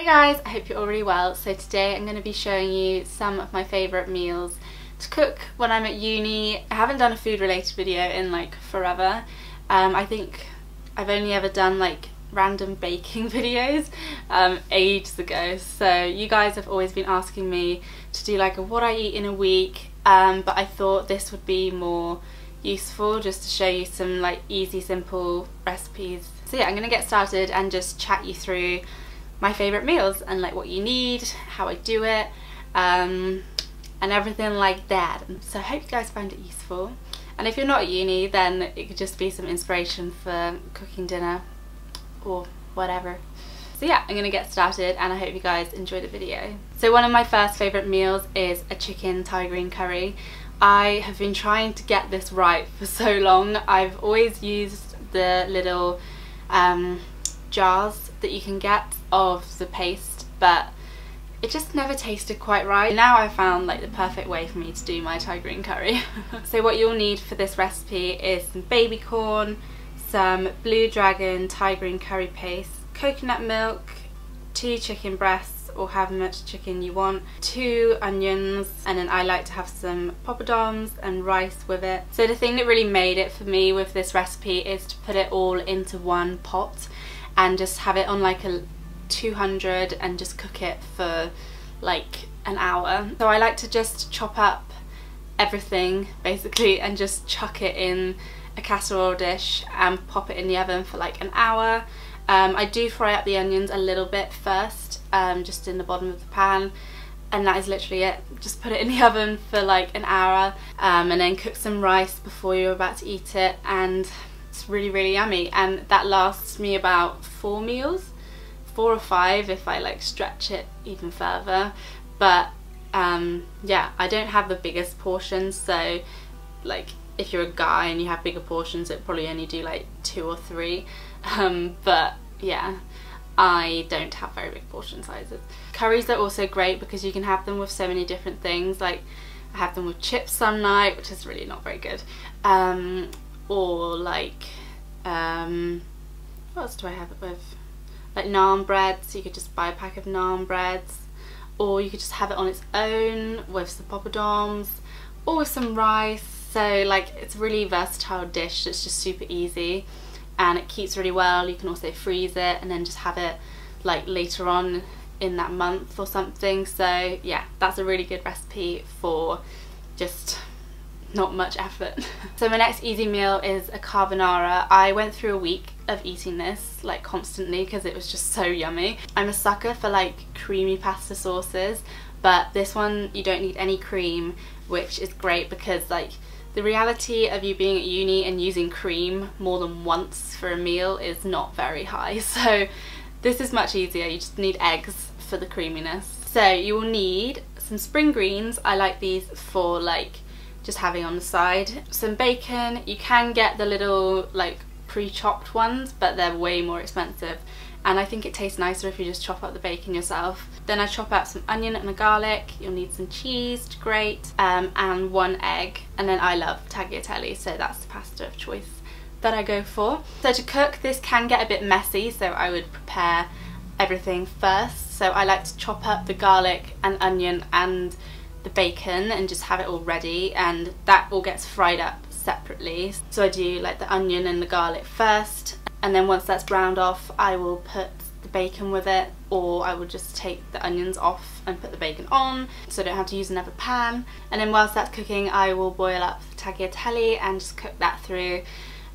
Hey guys, I hope you're all really well. So today I'm going to be showing you some of my favourite meals to cook when I'm at uni. I haven't done a food related video in like forever. Um, I think I've only ever done like random baking videos um, ages ago. So you guys have always been asking me to do like a what I eat in a week um, but I thought this would be more useful just to show you some like easy simple recipes. So yeah I'm going to get started and just chat you through my favourite meals and like what you need, how I do it, um, and everything like that. So I hope you guys find it useful. And if you're not at uni, then it could just be some inspiration for cooking dinner or whatever. So yeah, I'm gonna get started and I hope you guys enjoy the video. So one of my first favourite meals is a chicken Thai green curry. I have been trying to get this right for so long. I've always used the little um, jars that you can get of the paste but it just never tasted quite right. Now I found like the perfect way for me to do my Thai green curry. so what you'll need for this recipe is some baby corn, some Blue Dragon Thai green curry paste, coconut milk, two chicken breasts or however much chicken you want, two onions and then I like to have some poppadoms and rice with it. So the thing that really made it for me with this recipe is to put it all into one pot and just have it on like a 200 and just cook it for like an hour. So I like to just chop up everything basically and just chuck it in a casserole dish and pop it in the oven for like an hour. Um, I do fry up the onions a little bit first, um, just in the bottom of the pan and that is literally it. Just put it in the oven for like an hour um, and then cook some rice before you're about to eat it and it's really really yummy and that lasts me about four meals four or five if I like stretch it even further. But um, yeah I don't have the biggest portions so like if you're a guy and you have bigger portions it probably only do like two or three. Um, but yeah I don't have very big portion sizes. Curries are also great because you can have them with so many different things. Like I have them with chips some night which is really not very good. Um, or like um, what else do I have it with like naan bread so you could just buy a pack of naan breads or you could just have it on its own with some poppadoms or with some rice so like it's a really versatile dish it's just super easy and it keeps really well you can also freeze it and then just have it like later on in that month or something so yeah that's a really good recipe for just not much effort. so my next easy meal is a carbonara. I went through a week of eating this like constantly because it was just so yummy. I'm a sucker for like creamy pasta sauces but this one you don't need any cream which is great because like the reality of you being at uni and using cream more than once for a meal is not very high so this is much easier you just need eggs for the creaminess. So you will need some spring greens, I like these for like just having on the side. Some bacon, you can get the little like pre-chopped ones but they're way more expensive and I think it tastes nicer if you just chop up the bacon yourself. Then I chop out some onion and a garlic, you'll need some cheese to grate um, and one egg and then I love tagliatelle so that's the pasta of choice that I go for. So to cook this can get a bit messy so I would prepare everything first. So I like to chop up the garlic and onion and the bacon and just have it all ready and that all gets fried up separately. So I do like the onion and the garlic first and then once that's browned off I will put the bacon with it or I will just take the onions off and put the bacon on so I don't have to use another pan. And then whilst that's cooking I will boil up the tagliatelle and just cook that through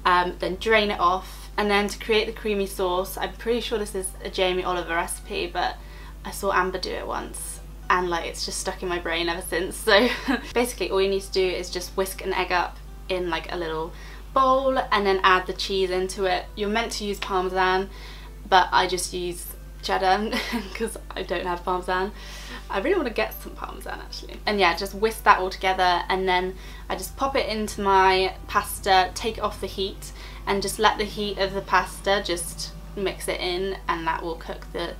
um, then drain it off. And then to create the creamy sauce I'm pretty sure this is a Jamie Oliver recipe but I saw Amber do it once and like it's just stuck in my brain ever since. So basically all you need to do is just whisk an egg up in like a little bowl and then add the cheese into it. You're meant to use parmesan but I just use cheddar because I don't have parmesan. I really want to get some parmesan actually. And yeah just whisk that all together and then I just pop it into my pasta take off the heat and just let the heat of the pasta just mix it in and that will cook the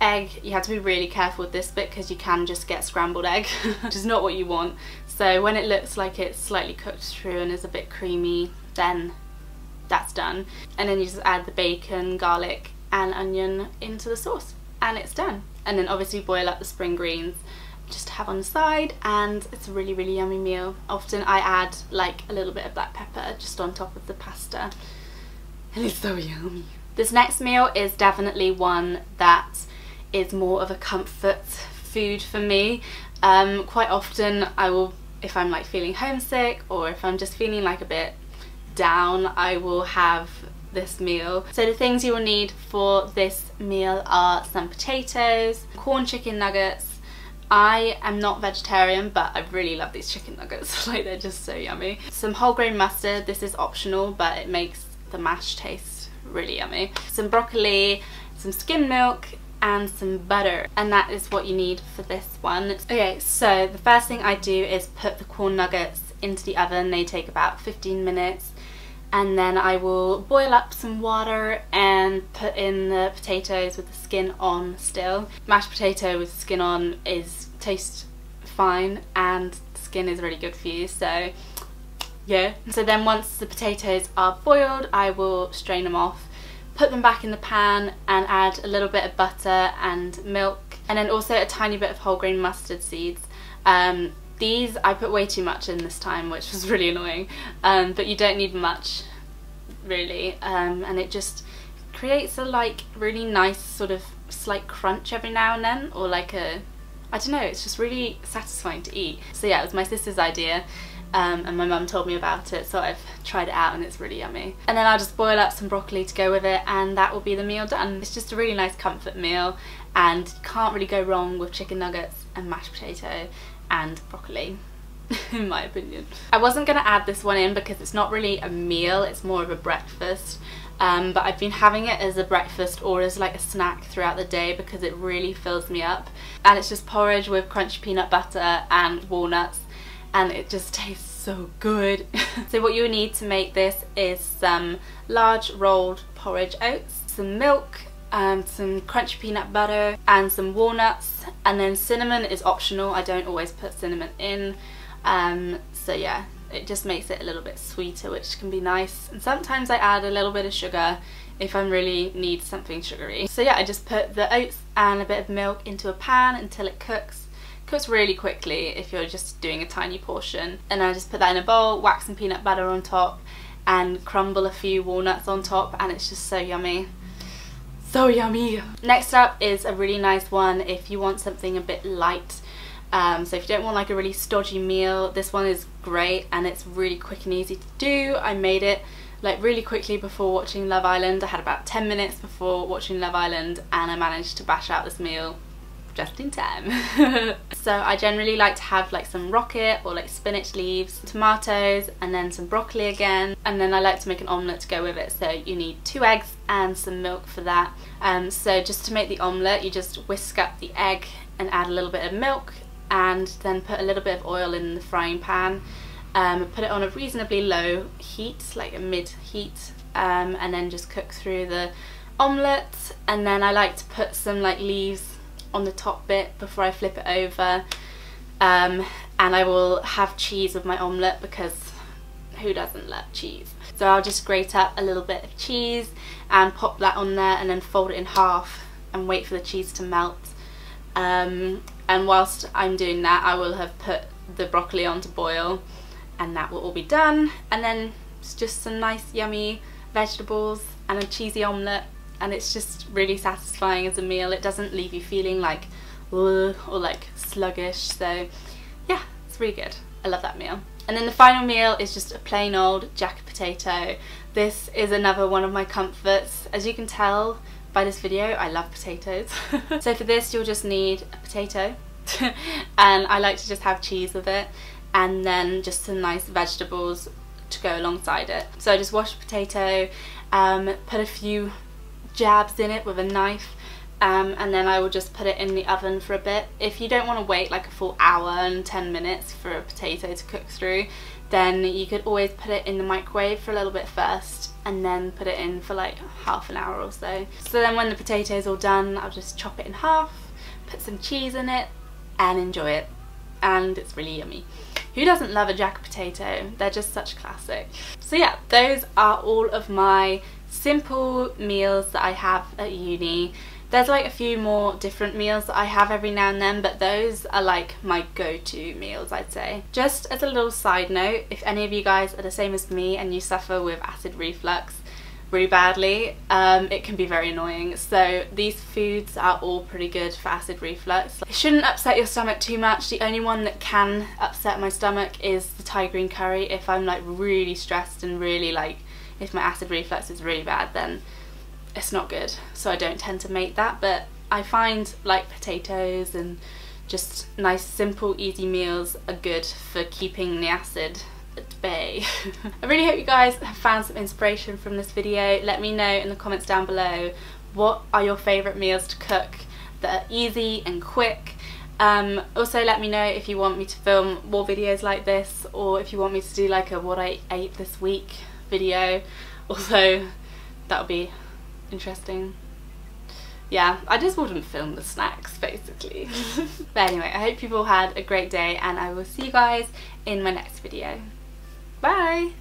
egg. You have to be really careful with this bit because you can just get scrambled egg which is not what you want so when it looks like it's slightly cooked through and is a bit creamy then that's done and then you just add the bacon garlic and onion into the sauce and it's done. And then obviously boil up the spring greens just to have on the side and it's a really really yummy meal. Often I add like a little bit of black pepper just on top of the pasta and it's so yummy. This next meal is definitely one that is more of a comfort food for me. Um, quite often I will, if I'm like feeling homesick or if I'm just feeling like a bit down, I will have this meal. So the things you will need for this meal are some potatoes, Quorn chicken nuggets, I am not vegetarian but I really love these chicken nuggets like they're just so yummy. Some whole grain mustard, this is optional but it makes the mash taste really yummy. Some broccoli, some skim milk and some butter and that is what you need for this one. Okay so the first thing I do is put the Quorn nuggets into the oven, they take about 15 minutes and then I will boil up some water and put in the potatoes with the skin on still. Mashed potato with skin on is tastes fine and skin is really good for you so yeah. So then once the potatoes are boiled I will strain them off put them back in the pan and add a little bit of butter and milk and then also a tiny bit of whole grain mustard seeds. Um, these I put way too much in this time which was really annoying. Um, but you don't need much really. Um, and it just creates a like really nice sort of slight crunch every now and then or like a I don't know it's just really satisfying to eat. So yeah it was my sister's idea um, and my mum told me about it so I've tried it out and it's really yummy. And then I'll just boil up some broccoli to go with it and that will be the meal done. It's just a really nice comfort meal and can't really go wrong with chicken nuggets and mashed potato and broccoli in my opinion. I wasn't going to add this one in because it's not really a meal, it's more of a breakfast. Um, but I've been having it as a breakfast or as like a snack throughout the day because it really fills me up. And it's just porridge with crunchy peanut butter and walnuts and it just tastes so good. so what you need to make this is some large rolled porridge oats, some milk, um, some crunchy peanut butter and some walnuts. And then cinnamon is optional. I don't always put cinnamon in. Um, so yeah it just makes it a little bit sweeter which can be nice. And sometimes I add a little bit of sugar if I really need something sugary. So yeah I just put the oats and a bit of milk into a pan until it cooks cooks really quickly if you're just doing a tiny portion and I just put that in a bowl, whack some peanut butter on top and crumble a few walnuts on top and it's just so yummy. So yummy! Next up is a really nice one if you want something a bit light. Um, so if you don't want like a really stodgy meal, this one is great and it's really quick and easy to do. I made it like really quickly before watching Love Island. I had about 10 minutes before watching Love Island and I managed to bash out this meal just in time. so I generally like to have like some rocket or like spinach leaves, tomatoes and then some broccoli again and then I like to make an omelette to go with it so you need two eggs and some milk for that. Um, so just to make the omelette you just whisk up the egg and add a little bit of milk and then put a little bit of oil in the frying pan um, put it on a reasonably low heat like a mid heat um, and then just cook through the omelette and then I like to put some like leaves on the top bit before I flip it over um, and I will have cheese with my omelette because who doesn't love cheese? So I'll just grate up a little bit of cheese and pop that on there and then fold it in half and wait for the cheese to melt. Um, and whilst I'm doing that I will have put the broccoli on to boil and that will all be done and then it's just some nice yummy vegetables and a cheesy omelette and it's just really satisfying as a meal. It doesn't leave you feeling like or like sluggish so yeah it's really good. I love that meal. And then the final meal is just a plain old jacket potato. This is another one of my comforts. As you can tell by this video I love potatoes. so for this you'll just need a potato and I like to just have cheese with it and then just some nice vegetables to go alongside it. So I just wash the potato, um, put a few jabs in it with a knife um, and then I will just put it in the oven for a bit. If you don't want to wait like a full hour and 10 minutes for a potato to cook through then you could always put it in the microwave for a little bit first and then put it in for like half an hour or so. So then when the potato is all done I'll just chop it in half, put some cheese in it and enjoy it and it's really yummy. Who doesn't love a jack potato? They're just such classic. So yeah, those are all of my simple meals that I have at uni. There's like a few more different meals that I have every now and then, but those are like my go-to meals, I'd say. Just as a little side note, if any of you guys are the same as me and you suffer with acid reflux, really badly, um, it can be very annoying. So these foods are all pretty good for acid reflux. It shouldn't upset your stomach too much. The only one that can upset my stomach is the Thai green curry. If I'm like really stressed and really like, if my acid reflux is really bad, then it's not good. So I don't tend to make that, but I find like potatoes and just nice simple easy meals are good for keeping the acid at bay. I really hope you guys have found some inspiration from this video. Let me know in the comments down below what are your favourite meals to cook that are easy and quick. Um, also let me know if you want me to film more videos like this or if you want me to do like a what I ate this week video. Also that would be interesting yeah, I just wouldn't film the snacks basically. but anyway, I hope you've all had a great day and I will see you guys in my next video. Bye!